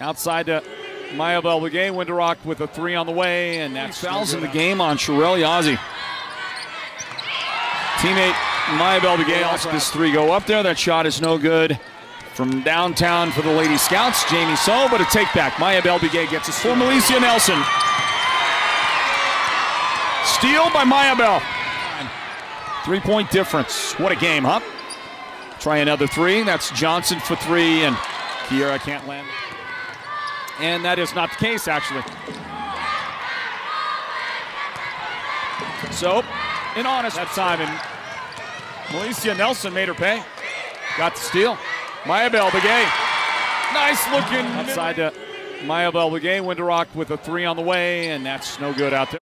Outside to Mayabelle Begay. Winterock with a three on the way, and that's fouls in the game on Sherelle Yazzie. Teammate Mayabelle Begay also this three go up there. That shot is no good. From downtown for the Lady Scouts, Jamie So, but a take back. Mayabelle Begay gets a for Malicia Nelson. Steal by Mayabelle. Three point difference. What a game, huh? Try another three. That's Johnson for three, and Kiera can't land. And that is not the case, actually. So, in honest that time, and Malicia Nelson made her pay. Got the steal. Mayabelle Begay. Nice looking. Outside to Mayabelle Begay. Winterock with a three on the way, and that's no good out there.